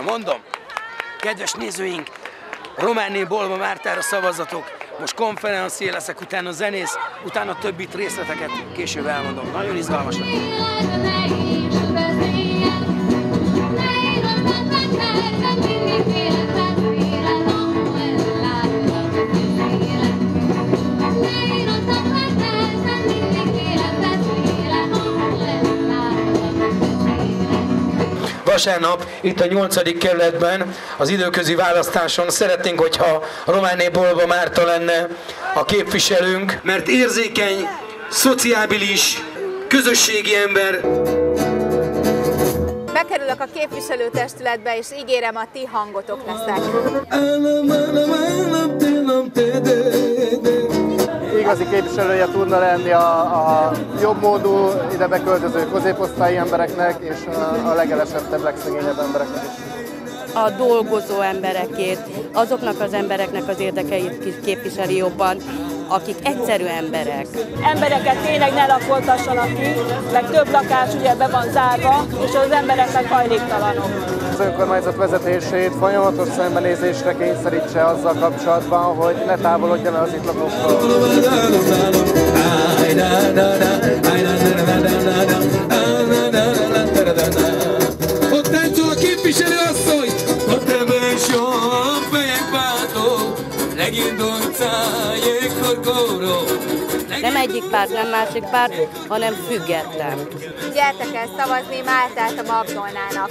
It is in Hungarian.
Na mondom, kedves nézőink, Románné Bolba Mártára szavazatok, most konferencié leszek, utána zenész, utána többit részleteket később elmondom. Nagyon izgalmas lesz. Vasárnap itt a 8. kerületben az időközi választáson szeretnénk, hogyha Románé Bolba Márta lenne a képviselőnk, mert érzékeny, szociábilis, közösségi ember. Bekerülök a képviselőtestületbe, és ígérem, a ti hangotok leszek igazi képviselője tudna lenni a, a jobb módú, ide beköltöző középosztályi embereknek és a, a legelesettebb, legszegényebb embereknek is a dolgozó emberekét, azoknak az embereknek az érdekeit képviseli jobban, akik egyszerű emberek. Embereket tényleg ne lakoltassanak ki, meg több lakás ugye be van zárva, és az emberek meg hajléktalanok. Az önkormányzat vezetését folyamatos szembenézésre kényszerítse azzal kapcsolatban, hogy ne távolodjon el az itt lakóktól. Nem egyik párt, nem másik párt, hanem független. Gyertek el szavazni Máltát a Magdolnának.